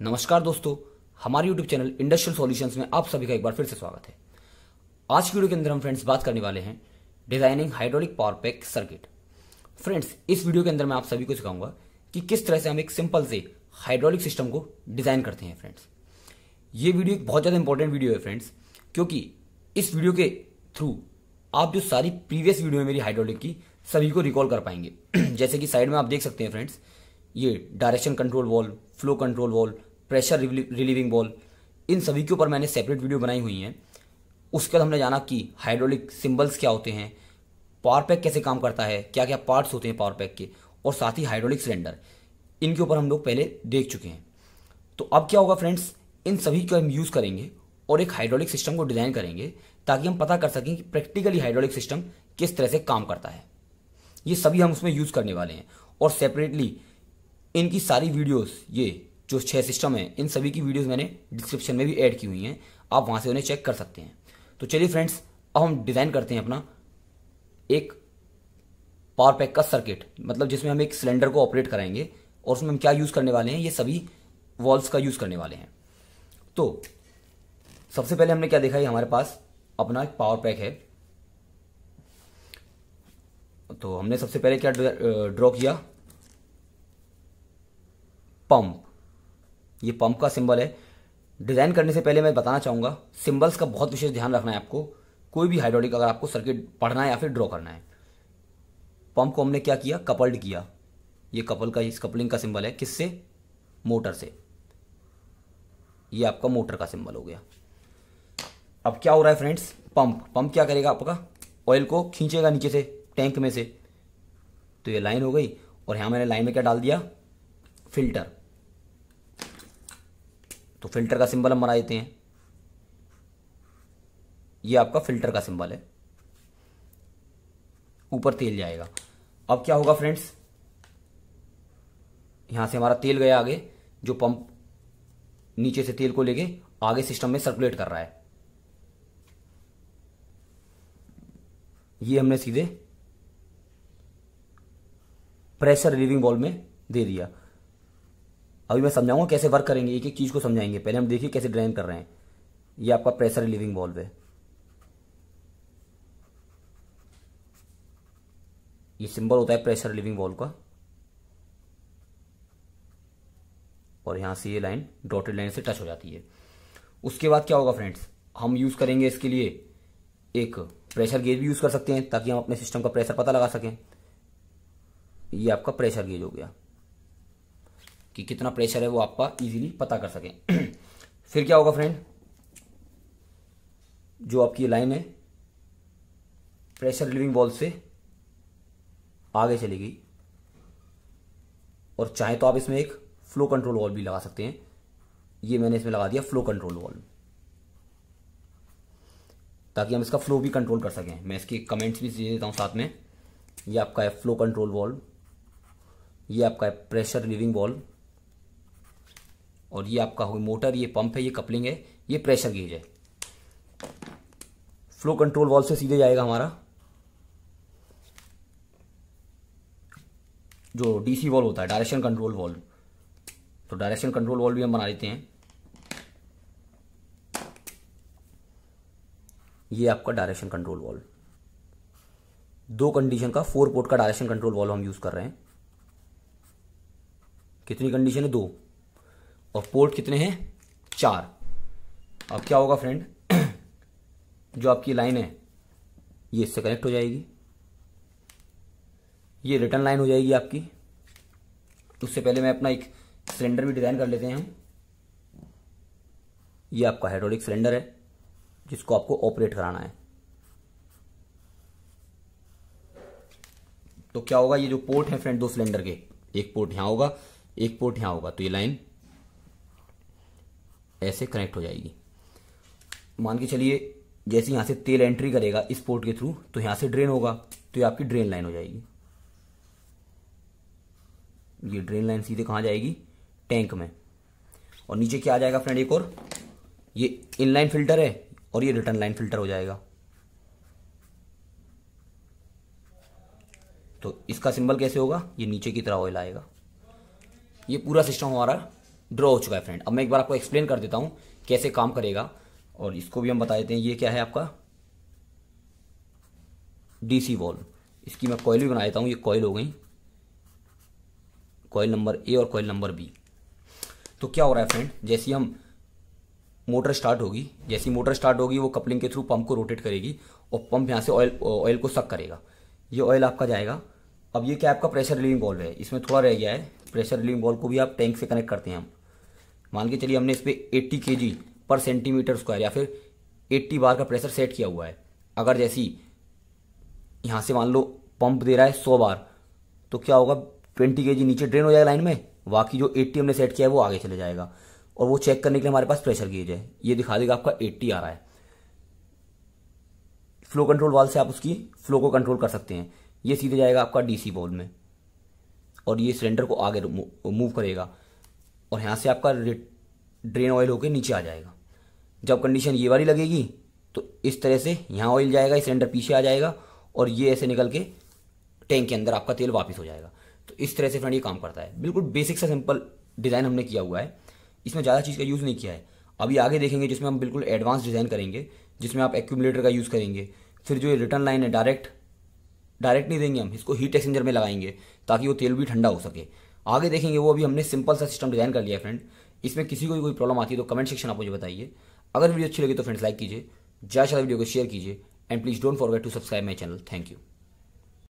नमस्कार दोस्तों, हमारे YouTube चैनल इंडस्ट्रियल सॉल्यूशंस में आप सभी का एक बार फिर से स्वागत है। आज की वीडियो के अंदर हम फ्रेंड्स बात करने वाले हैं designing hydraulic power pack circuit friends इस वीडियो के अंदर मैं आप सभी को सिखाऊँगा कि किस तरह से हम एक सिंपल से हाइड्रोलिक सिस्टम को डिज़ाइन करते हैं फ्रेंड्स ये वीडियो एक बहुत ज़्यादा इंपॉर्टेंट वीडियो है फ्रेंड्स क्योंकि इस वीडियो के थ्रू आप जो सारी प्रीवियस वीडियो है मेरी हाइड्रोलिक की, सभी को रिकॉल कर पाएँगे। जैसे कि साइड में आप देख सकते हैं फ्रेंड्स ये direction control valve flow control valve pressure relieving valve इन सभी के ऊपर मैंने सेपरेट वीडियो बनाई हुई हैं। उसके बाद हमने जाना कि हाइड्रोलिक सिंबल्स क्या होते हैं पावर पैक कैसे काम करता है क्या क्या पार्ट्स होते हैं पावर पैक के, और साथ ही हाइड्रोलिक सिलेंडर इनके ऊपर हम लोग पहले देख चुके हैं। तो अब क्या होगा फ्रेंड्स इन सभी को हम यूज़ करेंगे और एक हाइड्रोलिक सिस्टम को डिज़ाइन करेंगे, ताकि हम पता कर सकें कि प्रैक्टिकली हाइड्रोलिक सिस्टम किस तरह से काम करता है। ये सभी हम उसमें यूज़ करने वाले हैं। और सेपरेटली इनकी सारी वीडियोस ये जो छह सिस्टम है, इन सभी की वीडियोस मैंने डिस्क्रिप्शन में भी ऐड की हुई हैं। आप वहाँ से उन्हें चेक कर सकते हैं। तो चलिए फ्रेंड्स अब हम डिज़ाइन करते हैं अपना एक पावर पैक का सर्किट मतलब जिसमें हम एक सिलेंडर को ऑपरेट कराएँगे और उसमें हम क्या यूज़ करने वाले हैं, ये सभी वॉल्स का यूज़ करने वाले हैं। तो सबसे पहले हमने क्या देखा है हमारे पास अपना एक पावर पैक है। तो हमने सबसे पहले क्या ड्रॉ किया? पंप ये पंप का सिंबल है। डिज़ाइन करने से पहले मैं बताना चाहूँगा सिंबल्स का बहुत विशेष ध्यान रखना है आपको। कोई भी हाइड्रोलिक अगर आपको सर्किट पढ़ना है या फिर ड्रॉ करना है। पंप को हमने क्या किया? कपल्ड किया। ये कपल का, इस कपलिंग का सिंबल है किससे? मोटर से। ये आपका मोटर का सिंबल हो गया। अब क्या हो रहा है फ्रेंड्स पंप पंप क्या करेगा आपका? ऑयल को खींचेगा नीचे से टैंक में से। तो ये लाइन हो गई। और यहाँ मैंने लाइन में क्या डाल दिया? फ़िल्टर तो फ़िल्टर का सिंबल हम बना देते हैं। ये आपका फ़िल्टर का सिंबल है। ऊपर तेल जाएगा। अब क्या होगा फ्रेंड्स? यहाँ से हमारा तेल गया आगे, जो पंप नीचे से तेल को लेके आगे सिस्टम में सर्कुलेट कर रहा है। ये हमने सीधे प्रेशर रिलीविंग बॉल में दे दिया। अभी मैं समझाऊँगा कैसे वर्क करेंगे एक एक चीज़ को समझाएँगे। पहले हम देखिए कैसे ड्राइंग कर रहे हैं। ये आपका प्रेशर रिलीविंग बॉल्व है ये सिंबल होता है प्रेशर रिलीविंग बॉल का। और यहाँ से ये लाइन डॉटेड लाइन से टच हो जाती है। उसके बाद क्या होगा फ्रेंड्स हम यूज़ करेंगे इसके लिए एक प्रेशर गेज भी यूज़ कर सकते हैं, ताकि हम अपने सिस्टम का प्रेशर पता लगा सकें। ये आपका प्रेशर गेज हो गया। कि कितना प्रेशर है वो आपका इजीली पता कर सकें। फिर क्या होगा फ्रेंड जो आपकी लाइन है प्रेशर रिलीविंग बॉल से आगे चली गई। और चाहे तो आप इसमें एक फ्लो कंट्रोल वॉल भी लगा सकते हैं। ये मैंने इसमें लगा दिया फ्लो कंट्रोल वॉल ताकि हम इसका फ्लो भी कंट्रोल कर सकें। मैं इसके कमेंट्स भी दे देता हूँ साथ में। ये आपका है फ्लो कंट्रोल वॉल्व ये आपका है प्रेशर रिलीविंग वॉल्व और ये आपका हुई मोटर, ये पंप है, ये कपलिंग है, ये प्रेशर गेज है। फ्लो कंट्रोल वॉल्व से सीधे जाएगा हमारा। जो डीसी वॉल्व होता है डायरेक्शन कंट्रोल वॉल्व तो डायरेक्शन कंट्रोल वॉल्व भी हम बना लेते हैं। ये आपका डायरेक्शन कंट्रोल वॉल्व दो कंडीशन का फोर पोर्ट का डायरेक्शन कंट्रोल वॉल्व हम यूज़ कर रहे हैं। कितनी कंडीशन है? दो। और पोर्ट कितने हैं? चार। अब क्या होगा फ्रेंड? जो आपकी लाइन है, ये इससे कनेक्ट हो जाएगी। ये रिटर्न लाइन हो जाएगी आपकी। उससे पहले मैं अपना एक सिलेंडर भी डिज़ाइन कर लेते हैं हम। ये आपका हाइड्रोलिक सिलेंडर है, जिसको आपको ऑपरेट कराना है। तो क्या होगा, ये जो पोर्ट है फ्रेंड, दो सिलेंडर के। एक पोर्ट यहाँ होगा, एक पोर्ट यहाँ होगा। तो ये लाइन ऐसे कनेक्ट हो जाएगी। मान के चलिए, जैसे यहाँ से तेल एंट्री करेगा इस पोर्ट के थ्रू तो यहाँ से ड्रेन होगा तो ये आपकी ड्रेन लाइन हो जाएगी। ये ड्रेन लाइन सीधे कहाँ जाएगी? टैंक में। और नीचे क्या आ जाएगा फ्रेंड एक और? ये इनलाइन फ़िल्टर है, और ये रिटर्न लाइन फ़िल्टर हो जाएगा। तो इसका सिंबल कैसे होगा? ये नीचे की तरह ऑयल आएगा। ये पूरा सिस्टम हमारा ड्रॉ हो चुका है फ्रेंड अब मैं एक बार आपको एक्सप्लेन कर देता हूँ कैसे काम करेगा और इसको भी हम बता देते हैं, ये क्या है आपका? डीसी वॉल इसकी मैं कॉयल भी बना देता हूँ, ये कॉयल हो गई। कॉयल नंबर ए और कॉयल नंबर बी तो क्या हो रहा है फ्रेंड जैसी हम मोटर स्टार्ट होगी, जैसी मोटर स्टार्ट होगी, वो कपलिंग के थ्रू पंप को रोटेट करेगी और पंप यहाँ से ऑयल ऑयल को सक करेगा। ये ऑयल आपका जाएगा। अब ये क्या आपका प्रेशर रिलीविंग बॉल है। इसमें थोड़ा रह गया है। प्रेशर रिलीविंग बॉल को भी आप टैंक से कनेक्ट करते हैं हम। मान के चलिए हमने इस पर एट्टी के पर सेंटीमीटर स्क्वायर या फिर एट्टी बार का प्रेशर सेट किया हुआ है। अगर जैसी यहाँ से मान लो पंप दे रहा है सौ बार तो क्या होगा? ट्वेंटी के नीचे ड्रेन हो जाएगा लाइन में। बाकी जो एट्टी हमने सेट किया है वो आगे चले जाएगा। और वो चेक करने के लिए हमारे पास प्रेशर गेज है। ये दिखा देगा आपका 80 आ रहा है। फ्लो कंट्रोल वाल से आप उसकी फ्लो को कंट्रोल कर सकते हैं। ये सीधे जाएगा आपका डीसी बॉल में। और ये सिलेंडर को आगे मूव करेगा। और यहाँ से आपका ड्रेन ऑयल होकर नीचे आ जाएगा। जब कंडीशन ये वाली लगेगी तो इस तरह से यहाँ ऑयल जाएगा सिलेंडर पीछे आ जाएगा और ये ऐसे निकल के टैंक के अंदर आपका तेल वापस हो जाएगा। तो इस तरह से फ्रेंड ये काम करता है। बिल्कुल बेसिक सा सिंपल डिज़ाइन हमने किया हुआ है। इसमें ज़्यादा चीज़ का यूज़ नहीं किया है। अभी आगे देखेंगे जिसमें हम बिल्कुल एडवांस डिज़ाइन करेंगे, जिसमें आप एक्यूमुलेटर का यूज़ करेंगे। फिर जो ये रिटर्न लाइन है डायरेक्ट डायरेक्ट नहीं देंगे हम, इसको हीट एक्सचेंजर में लगाएँगे, ताकि वो तेल भी ठंडा हो सके। आगे देखेंगे, वो अभी हमने सिंपल सा सिस्टम डिज़ाइन कर लिया है फ्रेंड इसमें किसी को भी कोई प्रॉब्लम आती है तो कमेंट सेक्शन आप मुझे बताइए। अगर वीडियो अच्छी लगी तो फ्रेंड्स लाइक कीजिए। ज़्यादा वीडियो को शेयर कीजिए। And please don't forget to subscribe my channel thank you